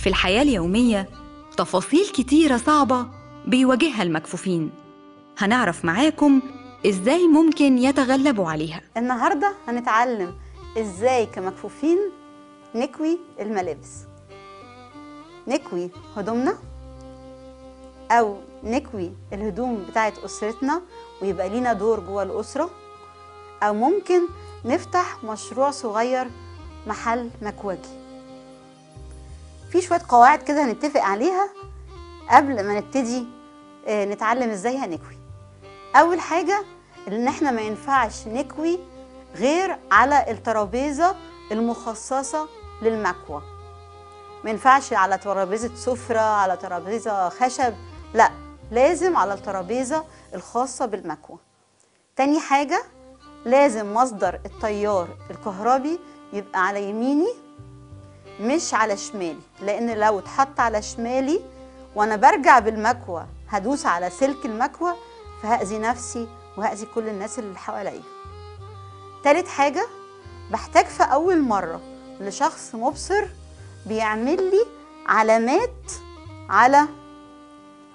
في الحياة اليومية تفاصيل كتيرة صعبة بيواجهها المكفوفين. هنعرف معاكم إزاي ممكن يتغلبوا عليها. النهارده هنتعلم إزاي كمكفوفين نكوي الملابس. نكوي هدومنا أو نكوي الهدوم بتاعت أسرتنا ويبقى لينا دور جوه الأسرة. أو ممكن نفتح مشروع صغير محل مكواجي في شوية قواعد كده هنتفق عليها قبل ما نبتدي آه، نتعلم إزاي هنكوي. أول حاجة إن إحنا ما ينفعش نكوي غير على الترابيزة المخصصة للمكوى ما ينفعش على ترابيزة سفرة على ترابيزة خشب لا لازم على الترابيزة الخاصة بالمكوى تاني حاجة لازم مصدر التيار الكهربي يبقى على يميني مش على شمالي لأن لو اتحط على شمالي وأنا برجع بالمكوى هدوس على سلك المكوى فهأذي نفسي وهأذي كل الناس اللي حواليا. تالت حاجة بحتاج في أول مرة لشخص مبصر بيعمل لي علامات على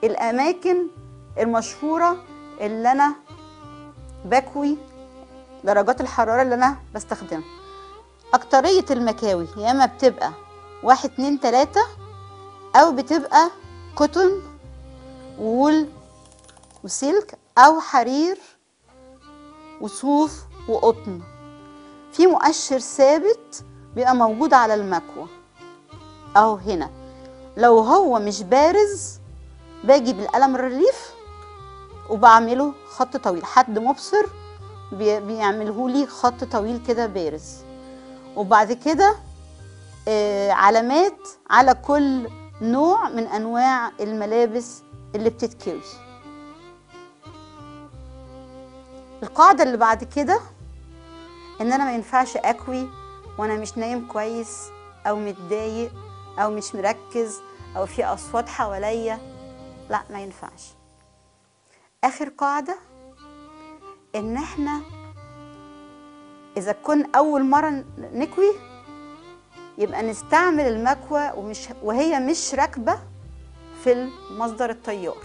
الأماكن المشهورة اللي أنا بكوي درجات الحرارة اللي أنا بستخدمها. أكترية المكاوي يا إما بتبقى واحد اتنين تلاتة أو بتبقى كوتون وول وسلك أو حرير وصوف وقطن. في مؤشر ثابت بيبقى موجود على المكوى أهو هنا. لو هو مش بارز باجي بالقلم ال relief وبعمله خط طويل. حد مبصر بي- بيعملهولي خط طويل كده بارز. وبعد كده آه، علامات على كل نوع من أنواع الملابس اللي بتتكوي. القاعدة اللي بعد كده إن أنا ما ينفعش أكوي وأنا مش نايم كويس أو متضايق أو مش مركز أو في أصوات حواليا لا ما ينفعش. آخر قاعدة إن إحنا إذا كن أول مرة نكوي يبقى نستعمل المكوى ومش وهي مش راكبة في مصدر التيار.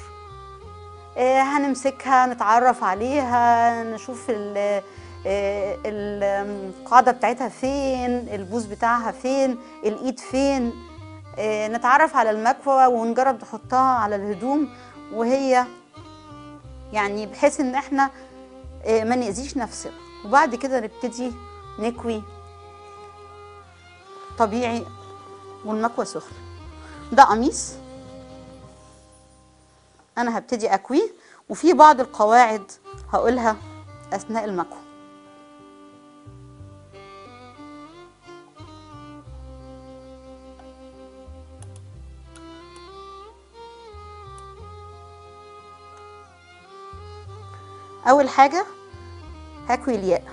آه، هنمسكها نتعرف عليها نشوف آه، ال- القاعدة بتاعتها فين البوز بتاعها فين الإيد فين. آه، نتعرف على المكوى ونجرب نحطها على الهدوم وهي يعني بحيث إن إحنا ما نأذيش نفسنا. وبعد كده نبتدي نكوي طبيعي والمكوى سخن ده قميص. أنا هبتدي أكويه وفي بعض القواعد هقولها أثناء المكوى أول حاجة هكوي الياقه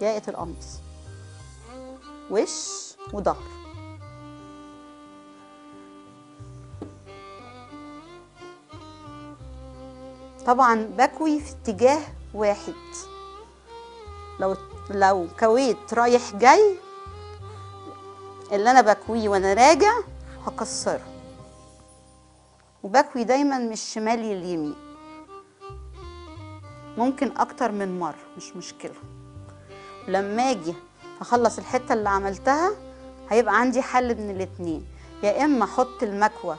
ياقه القميص وش؟ وظهر. طبعا بكوي في اتجاه واحد. لو لو كويت رايح جاي اللي أنا بكويه وأنا راجع هكسره. وبكوي دايما من الشمال لليمين. ممكن أكتر من مرة مش مشكلة. لما آجي أخلص الحتة اللي عملتها هيبقى عندي حل من الاتنين. يا إما أحط المكوى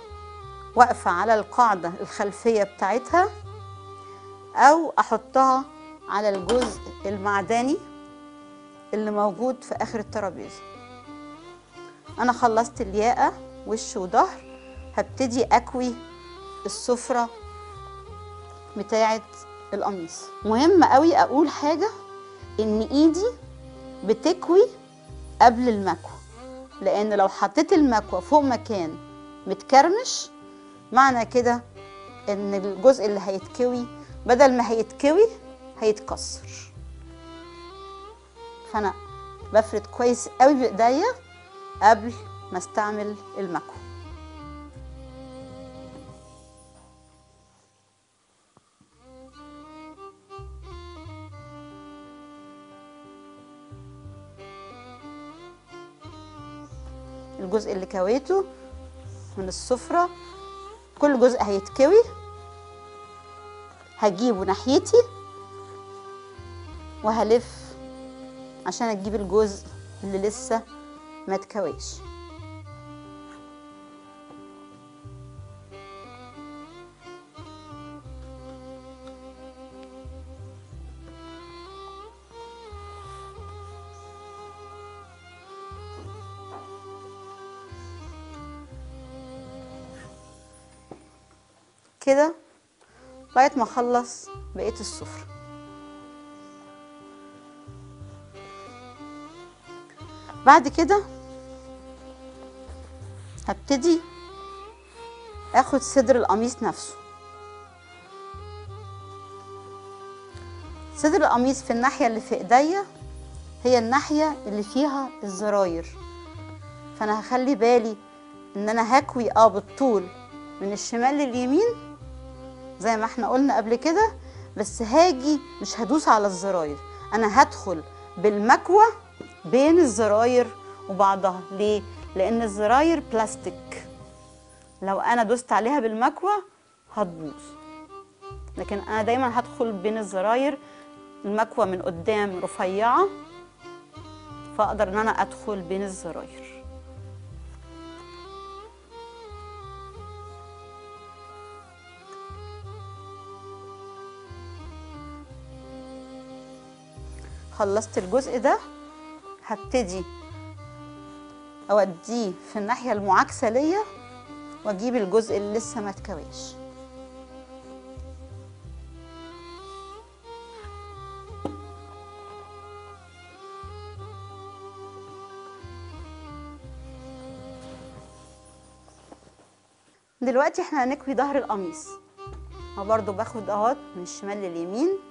واقفة على القاعدة الخلفية بتاعتها أو أحطها على الجزء المعدني اللي موجود في آخر الترابيزة. أنا خلصت الياقة وش وظهر هبتدي أكوي السفرة بتاعه القميص. مهم قوي أقول حاجة إن إيدي بتكوي قبل المكوى لأن لو حطيت المكوى فوق مكان متكرمش معنى كده إن الجزء اللي هيتكوي بدل ما هيتكوي هيتكسر. فأنا بفرد كويس قوي بإيديا قبل ما أستعمل المكوى الجزء اللي كويته من السفرة. كل جزء هيتكوي. هجيبه ناحيتي وهلف عشان أجيب الجزء اللي لسه ما اتكواش كده لغاية ما أخلص بقية السفرة. بعد كده هبتدي آخد صدر القميص نفسه. صدر القميص في الناحية اللي في إيديا هي الناحية اللي فيها الزراير. فأنا هخلي بالي إن أنا هكوي آه بالطول من الشمال لليمين زي ما إحنا قلنا قبل كده بس هاجي مش هدوس على الزراير. أنا هدخل بالمكوى بين الزراير وبعضها. ليه؟ لأن الزراير بلاستيك لو أنا دوست عليها بالمكوى هتبوظ. لكن أنا دايما هدخل بين الزراير المكوى من قدام رفيعة فأقدر إن أنا أدخل بين الزراير. خلصت الجزء ده هبتدي أوديه في الناحية المعاكسة ليا وأجيب الجزء اللي لسه ما اتكواش دلوقتي إحنا هنكوي ظهر القميص. وبرضو باخد اهوت من الشمال لليمين.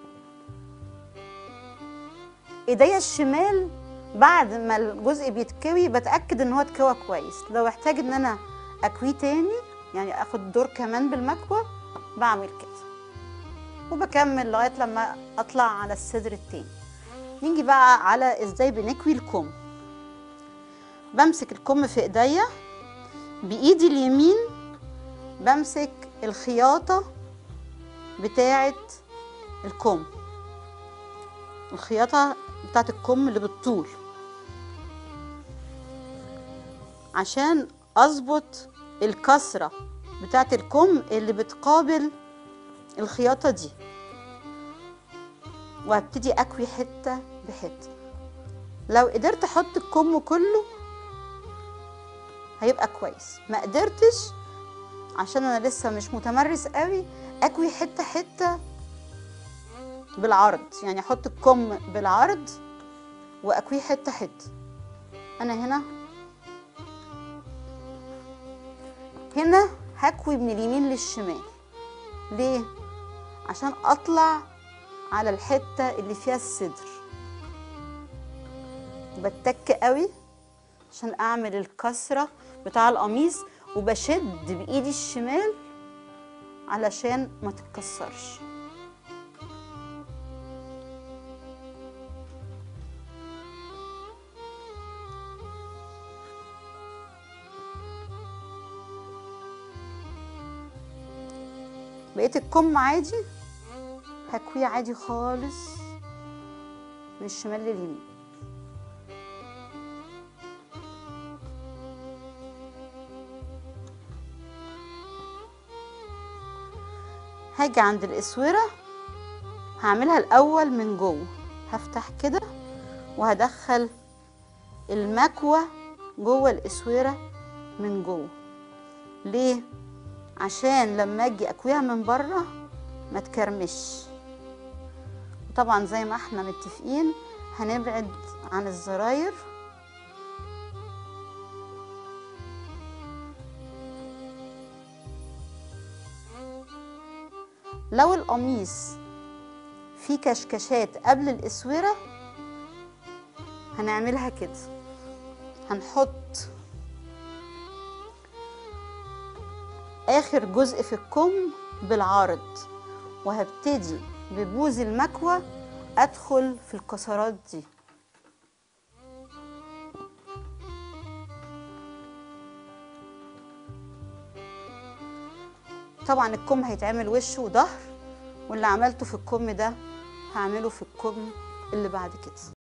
إيديا الشمال بعد ما الجزء بيتكوي بتأكد إن هو اتكوى كويس. لو احتاج إن أنا أكويه تاني يعني آخد دور كمان بالمكوى بعمل كده. وبكمل لغاية لما أطلع على الصدر التاني. نيجي بقى على إزاي بنكوي الكم. بمسك الكم في إيديا بإيدي اليمين بمسك الخياطة بتاعة الكم. الخياطة بتاعت الكم اللي بالطول. عشان أظبط الكسرة بتاعت الكم اللي بتقابل الخياطة دي. وهبتدي أكوي حتة بحتة. لو قدرت أحط الكم كله هيبقى كويس. ما قدرتش عشان أنا لسه مش متمرس قوي أكوي حتة حتة بالعرض يعني أحط الكم بالعرض واكويه حتة حتة. أنا هنا هنا هكوي من اليمين للشمال. ليه؟ عشان أطلع على الحتة اللي فيها الصدر. بتك قوي عشان أعمل الكسرة بتاع القميص وبشد بإيدي الشمال علشان ما تتكسرش. بقيت الكم عادي؟ هكويه عادي خالص. من الشمال لليمين. هاجي عند الأسورة. هعملها الأول من جوه. هفتح كده وهدخل المكوى جوه الأسورة من جوه. ليه؟ عشان لما أجي اكويها من بره ما تكرمش. طبعا زي ما إحنا متفقين هنبعد عن الزراير. لو القميص فيه كشكشات قبل الاسوره هنعملها كده. هنحط آخر جزء في الكم بالعرض وهبتدي ببوز المكوى أدخل في الكسرات دي. طبعا الكم هيتعمل وش وظهر واللي عملته في الكم ده هعمله في الكم اللي بعد كده.